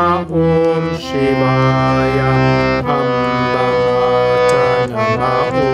Om Shivaya. Om Namah